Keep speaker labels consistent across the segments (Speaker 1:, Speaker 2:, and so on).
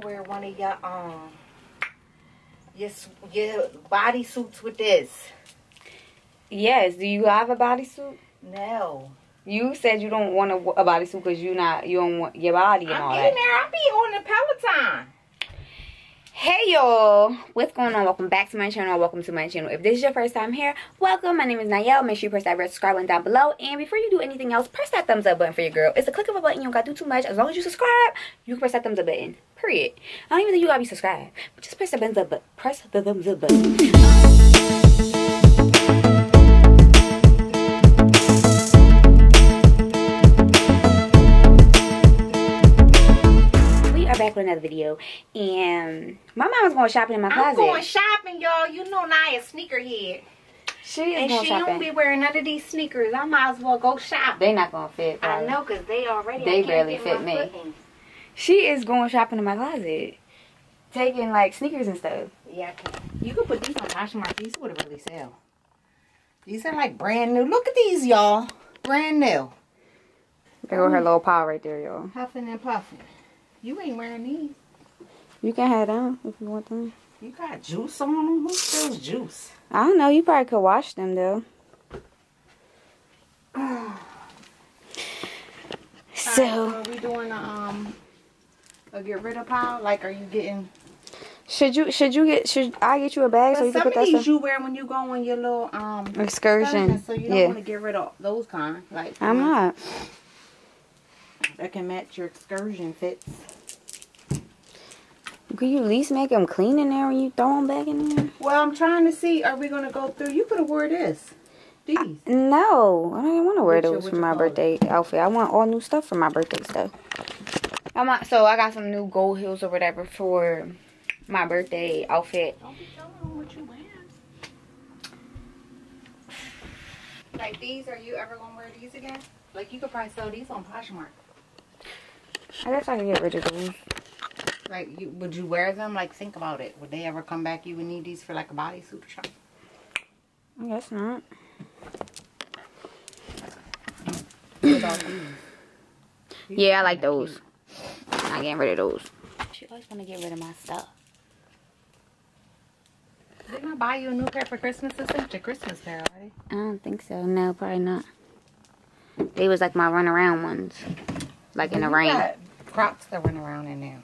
Speaker 1: wear one of your um your your bodysuits with this.
Speaker 2: Yes. Do you have a bodysuit?
Speaker 1: No.
Speaker 2: You said you don't want a, a bodysuit because you not you don't want your body and all
Speaker 1: I'm
Speaker 2: that.
Speaker 1: in there. I'll be on the Peloton.
Speaker 2: Hey y'all, what's going on? Welcome back to my channel. Welcome to my channel. If this is your first time here, welcome. My name is Nyell. Make sure you press that red subscribe button down below. And before you do anything else, press that thumbs up button for your girl. It's a click of a button. You don't gotta do too much. As long as you subscribe, you can press that thumbs up button. Period. I don't even think you gotta be subscribed. But just press the thumbs up button. Press the thumbs up button. We are back with another video. And my mom was going shopping in my closet.
Speaker 1: I'm going shopping, y'all. You know Naya sneakerhead.
Speaker 2: she is
Speaker 1: And
Speaker 2: going
Speaker 1: she
Speaker 2: shopping.
Speaker 1: don't be wearing none of these sneakers. I might as well go shop.
Speaker 2: They not gonna fit.
Speaker 1: I know, because they already
Speaker 2: They barely fit me.
Speaker 1: foot in.
Speaker 2: She is going shopping in my closet, taking like sneakers and stuff.
Speaker 1: Yeah. You could put these on Poshmark. These would really sell. These are like brand new. Look at these, y'all. Brand new.
Speaker 2: There go her little paw right there, y'all.
Speaker 1: Huffing and puffing. You ain't wearing these.
Speaker 2: You can have them if you want them.
Speaker 1: You got juice on them? Who sells juice?
Speaker 2: I don't know. You probably could wash them though. So
Speaker 1: Alright, are we doing a, um a get rid of pile? Like, are you getting?
Speaker 2: should you should you get should I get you a bag so
Speaker 1: But
Speaker 2: you can
Speaker 1: some of these you wear when you go on your little um
Speaker 2: Excursion.
Speaker 1: So you don't
Speaker 2: Yeah.
Speaker 1: want to get rid of those kind. Like
Speaker 2: I'm
Speaker 1: ones
Speaker 2: not.
Speaker 1: That can match your excursion fits.
Speaker 2: Could you at least make them clean in there when you throw them back in there?
Speaker 1: Well, I'm trying to see. Are we gonna go through? You could have wore this. These.
Speaker 2: No, I don't want to wear
Speaker 1: What
Speaker 2: those
Speaker 1: what
Speaker 2: for my
Speaker 1: call it?
Speaker 2: birthday outfit. I want all new stuff for my birthday stuff. I want so I got some new gold heels or whatever for my birthday outfit.
Speaker 1: Don't be telling them what you wearing. Like these, are you ever gonna wear these again? Like you could probably sell these on Poshmark.
Speaker 2: I guess I can get rid of those.
Speaker 1: Like, you, would you wear them? Like, think about it. Would they ever come back? You would need these for like a bodysuit or something.
Speaker 2: I guess not.
Speaker 1: What about these? These
Speaker 2: Yeah, I like
Speaker 1: kinda
Speaker 2: those. I getting rid of those. She always want to get rid of my stuff.
Speaker 1: cute. Didn't I buy you a new pair for Christmas? This ain't your Christmas pair already.
Speaker 2: I don't think so. No, probably not. They was like my run around ones, like in the rain.
Speaker 1: got Crocs that run around in there.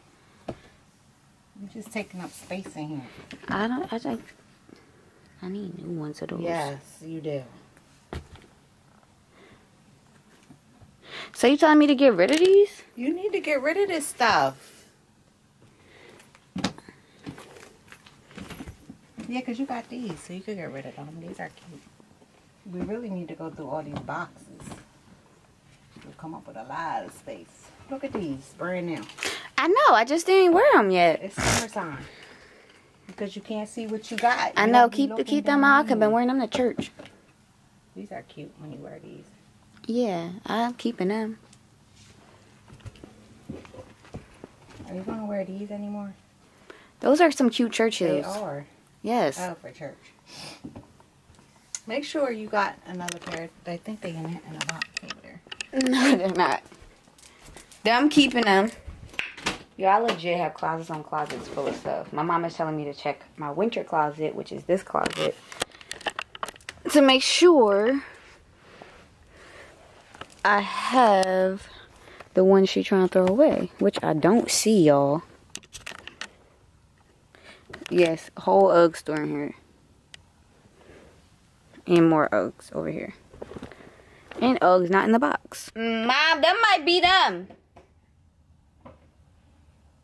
Speaker 1: You're just taking up space in here.
Speaker 2: I don't. I think I need new ones of those.
Speaker 1: Yes, you do.
Speaker 2: So you telling me to get rid of these?
Speaker 1: You need to get rid of this stuff. Yeah, because you got these, so you could get rid of them. These are cute. We really need to go through all these boxes. We'll come up with a lot of space. Look at these, brand new.
Speaker 2: I know. I just didn't wear them yet.
Speaker 1: It's summertime. Because you can't see what you got.
Speaker 2: I know. Keep keep them out. I've been wearing them to church.
Speaker 1: These are cute when you wear these.
Speaker 2: Yeah, I'm keeping them.
Speaker 1: Are you going to wear these anymore?
Speaker 2: Those are some cute church
Speaker 1: They are.
Speaker 2: Yes.
Speaker 1: Oh, for church. Make sure you got another pair. I think they in, in a box over there.
Speaker 2: No, they're not. I'm keeping them. Yo, I legit have closets on closets full of stuff. My mom is telling me to check my winter closet, which is this closet, to make sure I have the one she trying to throw away, which I don't see, y'all. Yes, whole Ugg store in here. And more Uggs over here. And Uggs not in the box. Mm, mom, that might be them.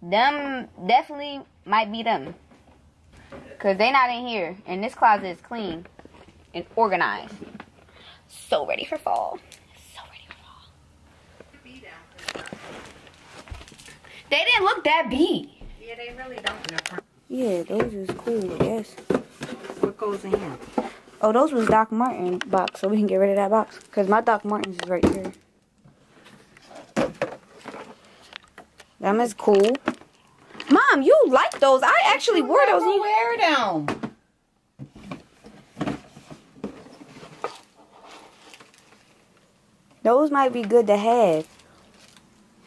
Speaker 2: Them definitely might be them. Cause they not in here. And this closet is clean and organized. So ready for fall. So ready for fall. They didn't look that big.
Speaker 1: Yeah, they really don't in the front.
Speaker 2: Yeah, those is cool, I guess.
Speaker 1: What goes in here?
Speaker 2: Oh, those was Doc Marten box, so we can get rid of that box. Cause my Doc Martens is right here. Them is cool. Mom, you like those? I actually wore those. In-
Speaker 1: wear them.
Speaker 2: Those might be good to have.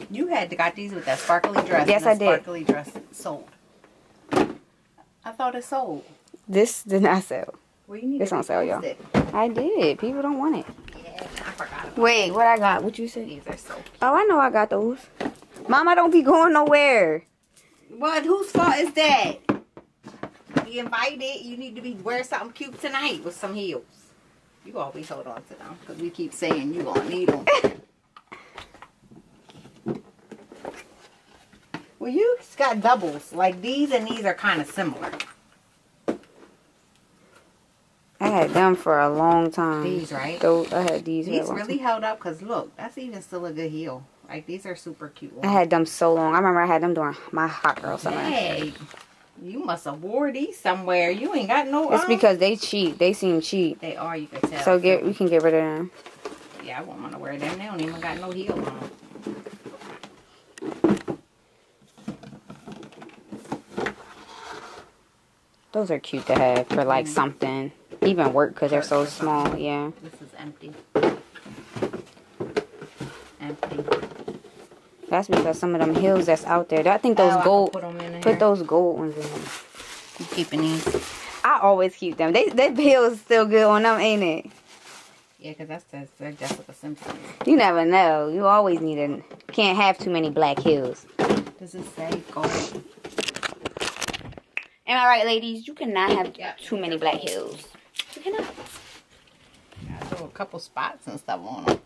Speaker 1: You had to got these with that sparkly dress.
Speaker 2: Yes, I did.
Speaker 1: Sparkly dress, sold. I thought it sold.
Speaker 2: This did not sell.
Speaker 1: Well, you need
Speaker 2: It's on sale, y'all. I did. People don't want it.
Speaker 1: Yeah, I forgot about
Speaker 2: Wait, what I got? What you said?
Speaker 1: These are so cute.
Speaker 2: Oh, I know I got those. Mama don't be going nowhere.
Speaker 1: But whose fault is that? You invited. You need to be wear something cute tonight with some heels. You always hold on to them because we keep saying you gonna need them. well, you got doubles. Like these and these are kind of similar.
Speaker 2: I had them for a long time.
Speaker 1: These, right?
Speaker 2: Those, I had these.
Speaker 1: These really
Speaker 2: time.
Speaker 1: held up because look, that's even still a good heel. Like these are super cute.
Speaker 2: I had them so long. I remember I had them during my hot girl summer.
Speaker 1: Hey, you must have wore these somewhere. You ain't got no.
Speaker 2: It's
Speaker 1: um,
Speaker 2: because they cheap. They seem cheap.
Speaker 1: they are. You can tell.
Speaker 2: So get we can get rid of them.
Speaker 1: Yeah, I won't want to wear them. They don't even got no heel on.
Speaker 2: Those are cute to have for like something. Even work because they're so small. Yeah.
Speaker 1: This is empty. Empty.
Speaker 2: That's because some of them heels that's out there. I think those
Speaker 1: Oh,
Speaker 2: gold.
Speaker 1: Put them.
Speaker 2: Put those gold ones in. There.
Speaker 1: You keeping these?
Speaker 2: I always keep them. They that heels still good on them, ain't it?
Speaker 1: Yeah, because that's the they're Jessica Simpson.
Speaker 2: You never know. You always need a. Can't have too many black heels.
Speaker 1: Does it say gold?
Speaker 2: Am I right, ladies? You cannot have
Speaker 1: Yep.
Speaker 2: too many black heels. You cannot.
Speaker 1: I a couple spots and stuff on them.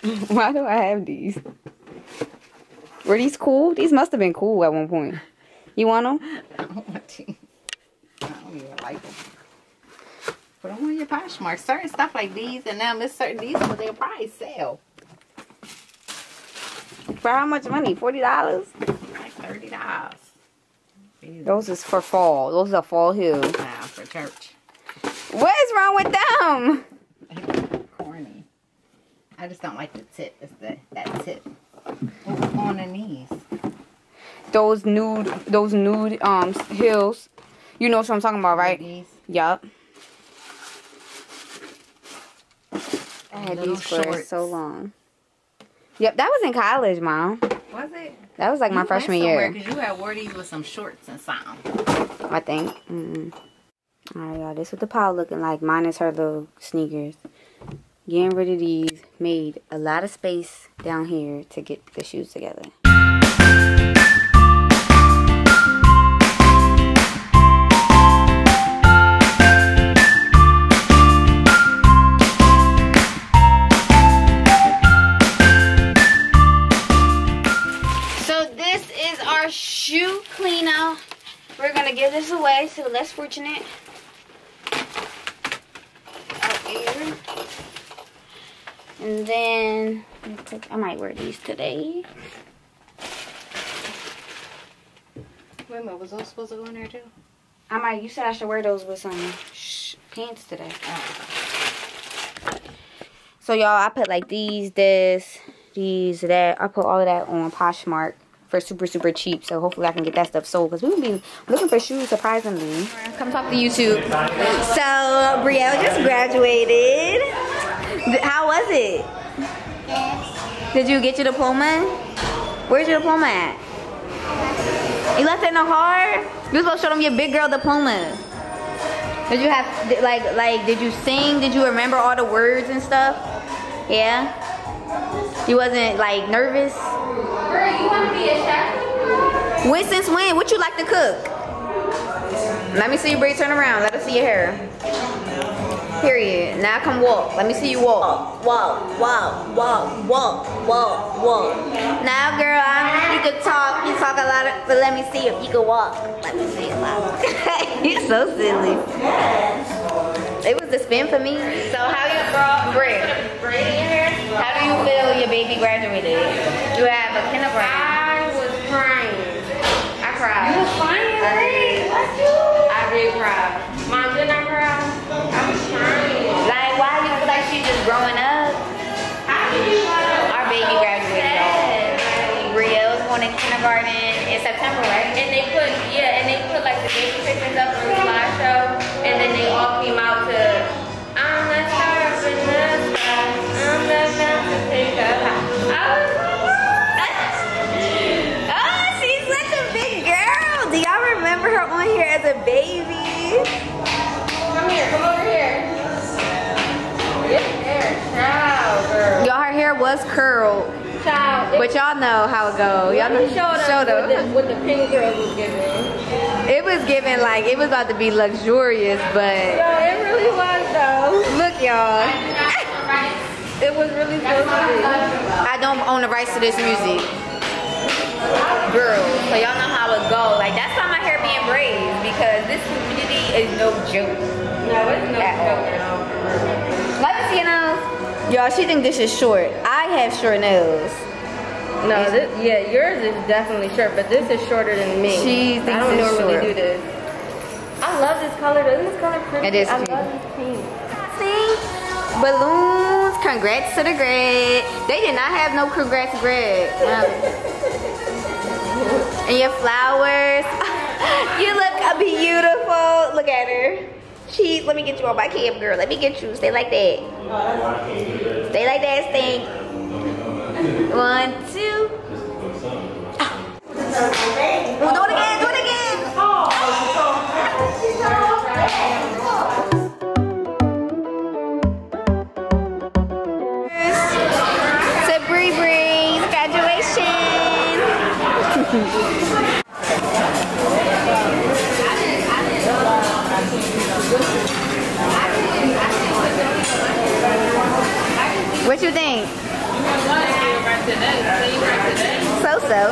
Speaker 2: Why do I have these? Were these cool? These must have been cool at one point. You want them?
Speaker 1: I don't want to. I don't even like them. Put them on your Poshmark. Certain stuff like these and them, it's certain these, but they'll probably sell
Speaker 2: For how much money? Forty dollars.
Speaker 1: like thirty dollars.
Speaker 2: Those is for fall. Those are fall heels.
Speaker 1: Nah, for church.
Speaker 2: What is wrong with them?
Speaker 1: Corny. I just don't like the tip. It's the that tip. On the knees.
Speaker 2: Those nude, those nude um heels. You know what I'm talking about, right?
Speaker 1: These.
Speaker 2: Yup. I had these for
Speaker 1: shorts.
Speaker 2: so long. Yep, that was in college, mom.
Speaker 1: Was it?
Speaker 2: That was like my freshman year.
Speaker 1: Because you had wore these with some shorts and something.
Speaker 2: I think. Mm-mm. All right, y'all. This is what the pile looking like. Minus her little sneakers. Getting rid of these made a lot of space down here to get the shoes together. So this is our shoe cleaner. We're gonna give this away to the less fortunate. Out here. And then let me put- I might wear these today.
Speaker 1: Wait a minute, was those supposed to go in there too?
Speaker 2: I might. You said I should wear those with some sh- pants today. Oh. So y'all, I put like these, this, these, that. I put all of that on Poshmark for super, super cheap. So hopefully I can get that stuff sold because we will be looking for shoes surprisingly. Come talk to YouTube. So Brielle just graduated. How was it? Yes. Did you get your diploma? Where's your diploma at? You left it in the car? You was supposed to show them your big girl diploma. Did you have like like did you sing? Did you remember all the words and stuff? Yeah. You wasn't like nervous.
Speaker 3: Girl, you want to be a chef?
Speaker 2: When since when? What you like to cook? Let me see you, Brie. Turn around. Let us see your hair. Period. Now come walk. Let me see you walk. Walk, walk, walk, walk, walk, walk. Now, girl, I, you can talk. You talk a lot, of, but let me see if you can walk. Let me see a lot. You're so silly. It was the spin for me. So how you, girl, Brie?
Speaker 3: Braid your hair?
Speaker 2: How do you feel your baby graduated? Do you have a kindergarten.
Speaker 3: I was crying.
Speaker 2: I cried.
Speaker 3: You was crying?
Speaker 2: I did. I did cry.
Speaker 3: Mom, did I
Speaker 2: Like, why do you feel like she's just growing up? Our baby graduated. Brielle's going to kindergarten y'all know how it go. Y'all know.
Speaker 3: Show them,
Speaker 2: Show
Speaker 3: What, the, what the pink girls was giving.
Speaker 2: It was giving like it was about to be luxurious, but
Speaker 3: Yo, it really was though.
Speaker 2: look, y'all.
Speaker 3: It was really supposed to be.
Speaker 2: I don't own the rights to this music. Girl, so y'all know how it go. Like that's why my hair being braids because this community is no joke.
Speaker 3: No, it's no
Speaker 2: At
Speaker 3: joke
Speaker 2: all.
Speaker 3: at all.
Speaker 2: Let me see your nails. Y'all, she think this is short. I have short nails.
Speaker 3: No, this, yeah, yours is definitely short, but this is shorter than me.
Speaker 2: She
Speaker 3: I don't normally
Speaker 2: short.
Speaker 3: do this. I love this color. Isn't this color pretty?
Speaker 2: It is
Speaker 3: I
Speaker 2: pretty.
Speaker 3: love this pink.
Speaker 2: See? Balloons. Congrats to the grad. They did not have no congrats grad. And your flowers. you look beautiful. Look at her. She, let me get you on my cam, girl. Let me get you. Stay like that. Stay like that, stink. One, two. Ah. Well, do it again, do it again. To Bree Bree's graduation. what you think? So so.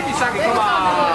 Speaker 4: Baby socket, baby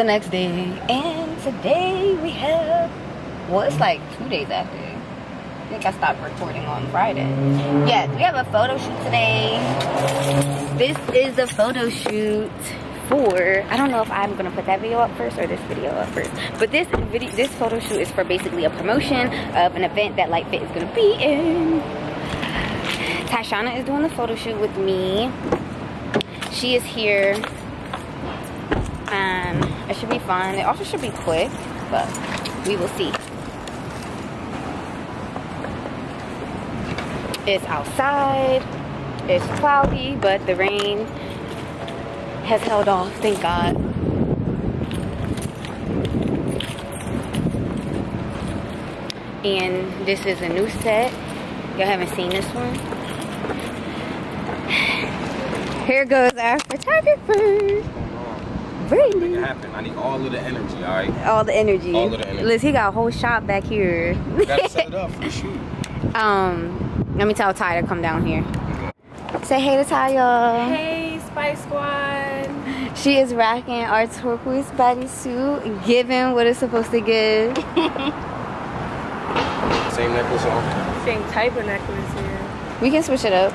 Speaker 2: the next day and today we have, well it's like two days after. I think I stopped recording on Friday. Yes, we have a photo shoot today. This is a photo shoot for, I don't know if I'm gonna put that video up first or this video up first. But this video, this photo shoot is for basically a promotion of an event that LightFit is gonna be in. Tashana is doing the photo shoot with me. She is here it should be fun. It also should be quick, but we will see. It's outside. It's cloudy, but the rain has held off, thank God. And this is a new set. Y'all haven't seen this one. Here goes our photographer.
Speaker 5: Make it happen. I need all of the energy, all right?
Speaker 2: all the energy.
Speaker 5: All of the energy.
Speaker 2: Liz, he got a whole shop back here.
Speaker 5: Gotta set it up for the shoot.
Speaker 2: um, let me tell Ty to come down here. Say hey to Taya.
Speaker 3: Hey, Spice Squad.
Speaker 2: She is rocking our turquoise bodysuit, giving what it's supposed to give.
Speaker 5: Same necklace on.
Speaker 3: Same type of necklace here.
Speaker 2: We can switch it up.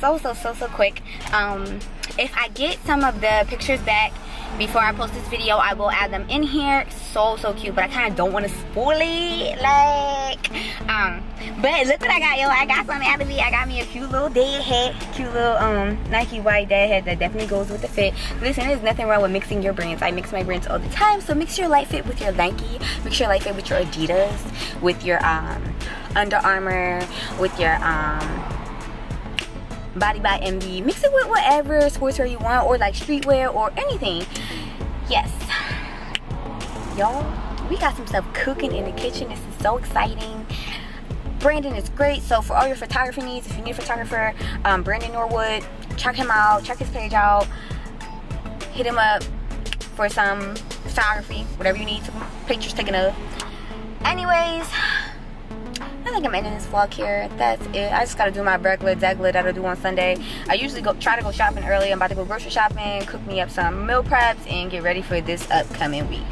Speaker 2: So so so so quick. Um, if I get some of the pictures back before I post this video, I will add them in here. So so cute, but I kind of don't want to spoil it. Like, um, but look what I got, yo. I got something out. I got me a cute little dad hat, cute little um Nike white dad hat that definitely goes with the fit. Listen, there's nothing wrong with mixing your brands. I mix my brands all the time. So mix your LightFit with your Nike, mix your LightFit with your Adidas, with your um Under Armour, with your um Body by MD. Mix it with whatever sportswear you want or like streetwear or anything. Yes. Y'all, we got some stuff cooking in the kitchen. This is so exciting. Brandon is great. So for all your photography needs, if you need a photographer, um, Brandon Norwood, check him out. Check his page out. Hit him up for some photography, whatever you need, some pictures taken of. Anyways, I think I'm ending this vlog here. That's it. I just gotta do my regular degla that I do on Sunday. I usually go try to go shopping early. I'm about to go grocery shopping, cook me up some meal preps, and get ready for this upcoming week.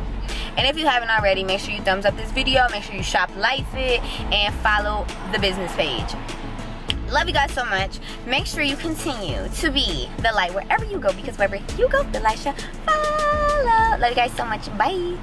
Speaker 2: And if you haven't already, make sure you thumbs up this video. Make sure you shop LightFit, and follow the business page. Love you guys so much. Make sure you continue to be the light wherever you go because wherever you go, the light shall follow. Love you guys so much. Bye.